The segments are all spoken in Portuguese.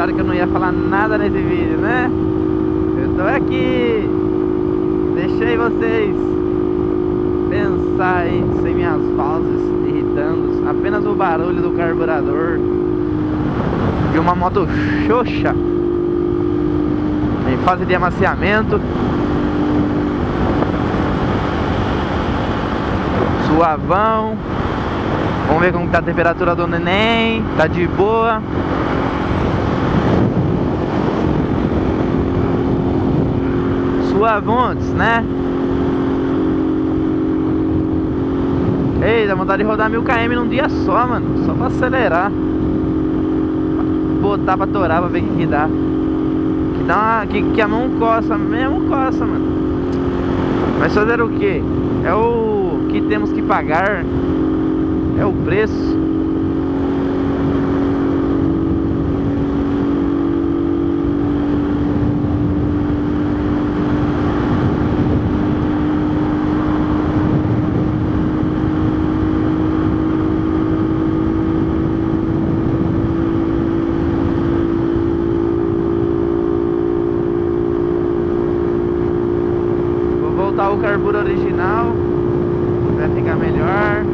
acharam que eu não ia falar nada nesse vídeo, né? Eu tô aqui. Deixei vocês pensar aí sem minhas vozes irritando. Apenas o barulho do carburador de uma moto xoxa em fase de amaciamento. Suavão. Vamos ver como tá a temperatura do neném. Tá de boa. Suavontes, né? Ei, dá vontade de rodar mil km num dia só, mano. Só pra acelerar. Botar pra torar pra ver o que, que dá. Que, dá uma, que, que a mão coça, mesmo coça, mano. Mas fazer o que? É o que temos que pagar. É o preço. Carburo original. Vai ficar melhor.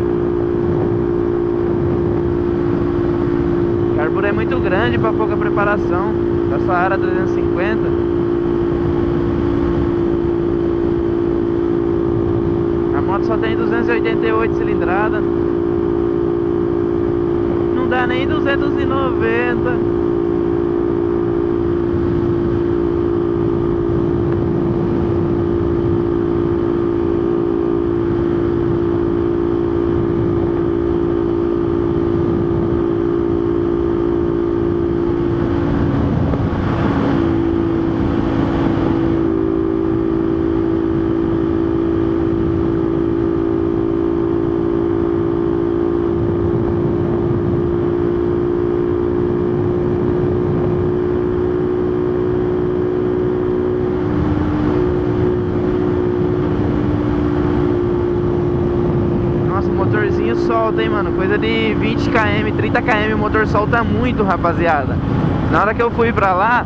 O carburo é muito grande para pouca preparação. Da Saara 350. A moto só tem 288 cilindrada. Não dá nem 290. Nossa, o motorzinho solta, hein, mano. Coisa de 20 km, 30 km, o motor solta muito, rapaziada. Na hora que eu fui pra lá,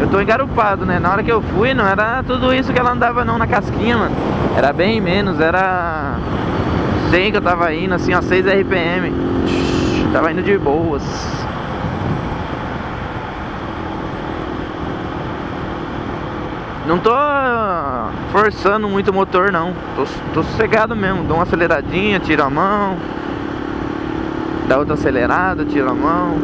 eu tô engarupado, né? Na hora que eu fui, não era tudo isso que ela andava não na casquinha, mano. Era bem menos, era 100 que eu tava indo, assim, ó, 6 RPM. Tava indo de boas. Não tô forçando muito o motor não. Tô, tô sossegado mesmo. Dou uma aceleradinha, tiro a mão. Dá outra acelerada, tiro a mão.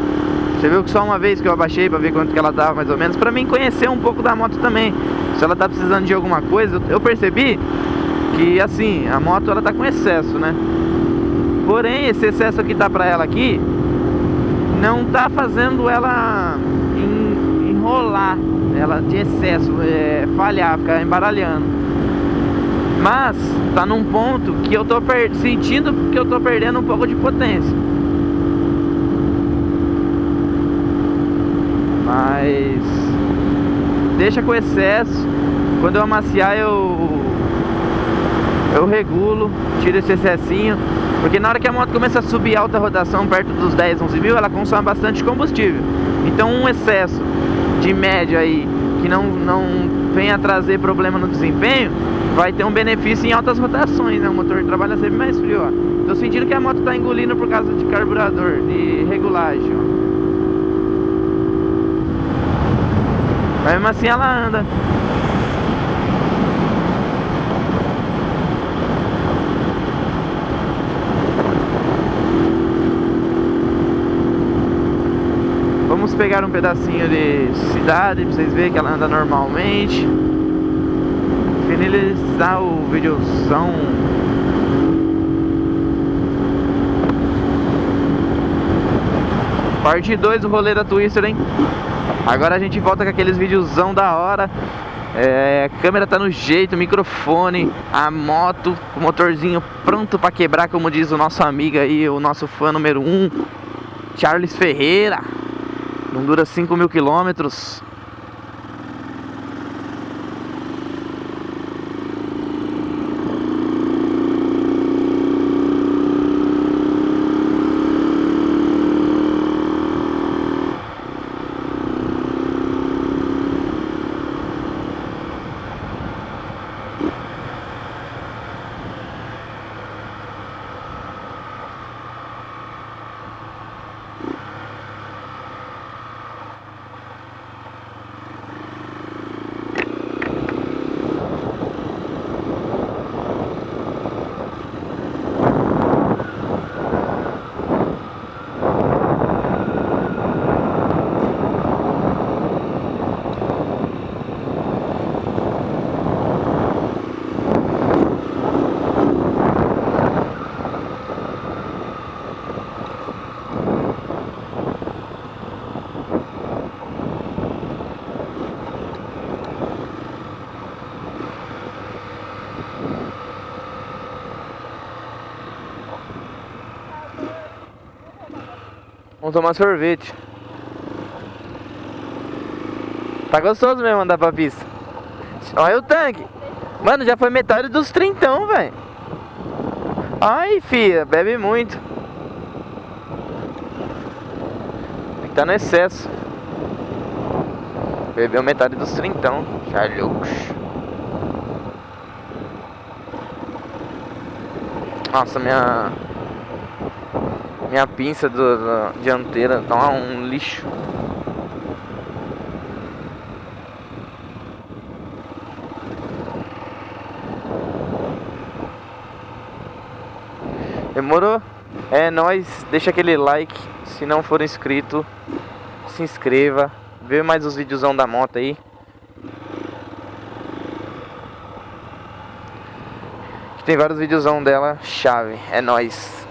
Você viu que só uma vez que eu abaixei pra ver quanto que ela dava mais ou menos. Pra mim conhecer um pouco da moto também. Se ela tá precisando de alguma coisa. Eu percebi que assim, a moto ela tá com excesso, né? Porém, esse excesso que tá pra ela aqui não tá fazendo ela en- enrolar ela de excesso, é, falhar, ficar embaralhando. Mas tá num ponto que eu tô sentindo que eu tô perdendo um pouco de potência. Mas deixa com excesso. Quando eu amaciar eu eu regulo, tiro esse excessinho, porque na hora que a moto começa a subir alta rotação perto dos 10, 11 mil, ela consome bastante combustível. Então um excesso de média aí que não, não venha trazer problema no desempenho, vai ter um benefício em altas rotações, né? O motor trabalha sempre mais frio, ó. Tô sentindo que a moto tá engolindo por causa de carburador, de regulagem, ó. Mas mesmo assim ela anda. Vamos pegar um pedacinho de cidade pra vocês verem que ela anda normalmente. Finalizar o videozão. Parte 2 do rolê da Twister, hein? Agora a gente volta com aqueles videozão da hora. É, a câmera tá no jeito, microfone, a moto, o motorzinho pronto pra quebrar, como diz o nosso amigo aí, o nosso fã número 1, um, Charles Ferreira. Não dura 5 mil quilômetros. Tomar sorvete. Tá gostoso mesmo andar pra pista. Olha o tanque. Mano, já foi metade dos trintão, velho. Ai, filha, bebe muito. Tá no excesso. Bebeu metade dos trintão. Charlux. Nossa, minha... Minha pinça do, do dianteira tá um lixo. Demorou? É nóis, deixa aquele like. Se não for inscrito, se inscreva. Vê mais os videozão da moto aí. Que tem vários videozão dela, chave. É nóis.